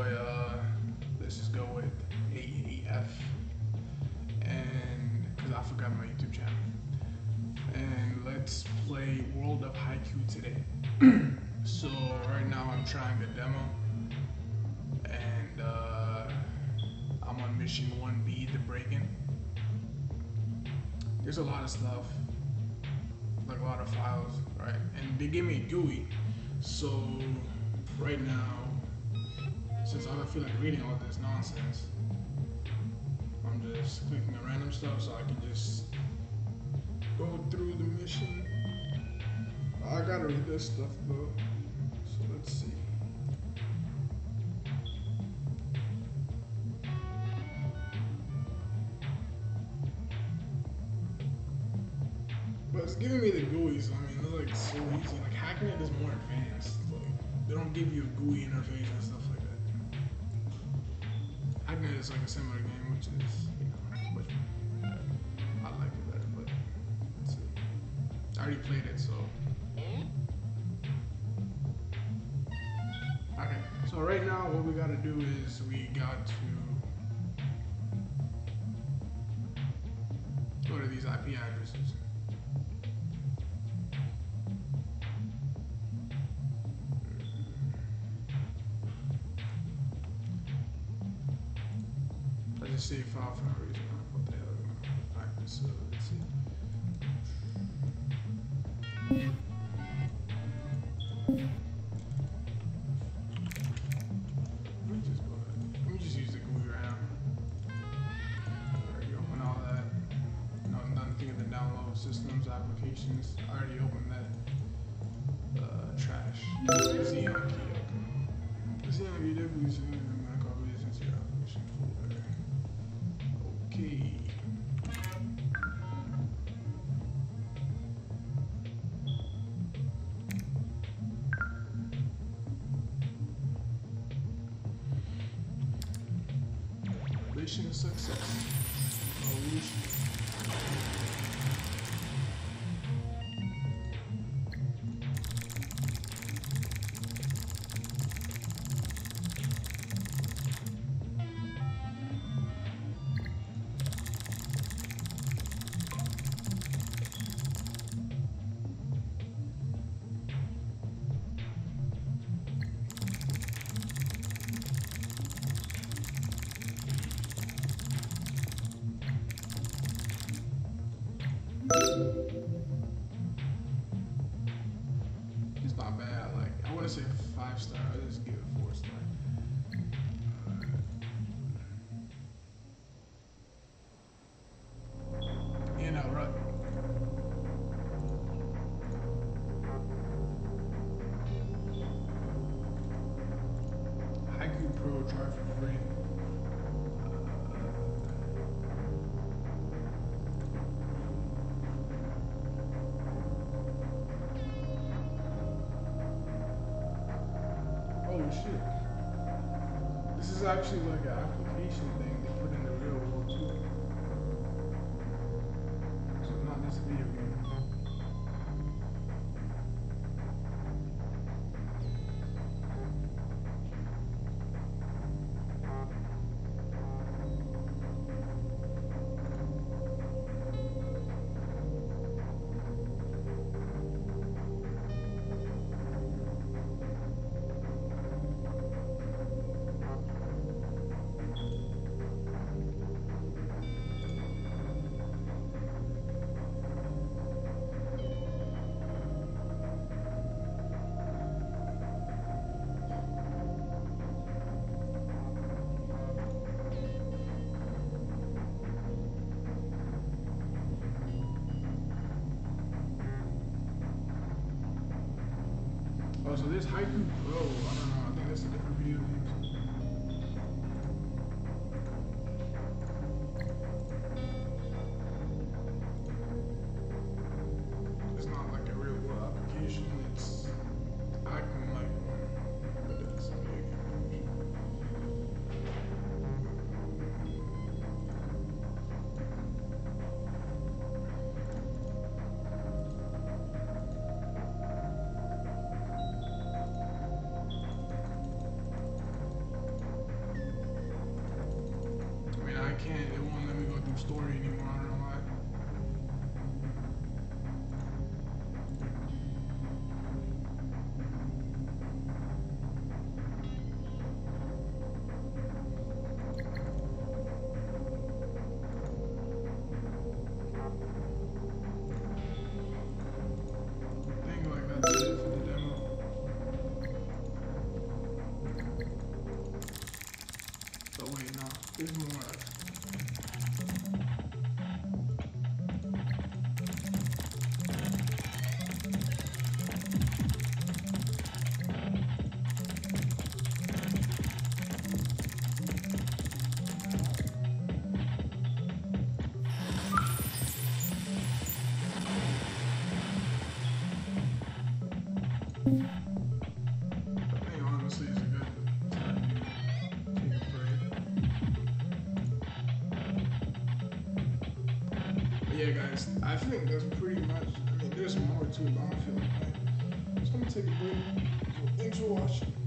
uh, let's just go with AEF, and because I forgot my YouTube channel. And let's play World of Haiku today. so right now I'm trying the demo, and uh, I'm on mission 1B, the break-in. There's a lot of stuff, like a lot of files, right? And they gave me GUI, so right now since I don't feel like reading all this nonsense, I'm just clicking on random stuff so I can just go through the mission. I gotta read this stuff though, so let's see. But it's giving me the GUIs. I mean, it's like so easy. Like hacking it is more advanced. They don't give you a GUI interface and stuff like that. I Hacking it is like a similar game, which is you know, which uh, I like it better. But let's see. I already played it, so. Okay, so right now what we gotta do is we got to go to these IP addresses. GUI right now. Already open all that. No, nothing in the download systems, applications. I already opened that. Uh, trash. Xeon key. Xeon key definitely Mission success. Is actually like an application thing they put in the real world too. So not just a video game. So this Haiku Pro, I don't know, I think that's a different video can't. It won't let me go through story anymore. Yeah, guys, I think that's pretty much. I mean, there's more to it, but I feel like. So I'm gonna take a break. Thanks for watching.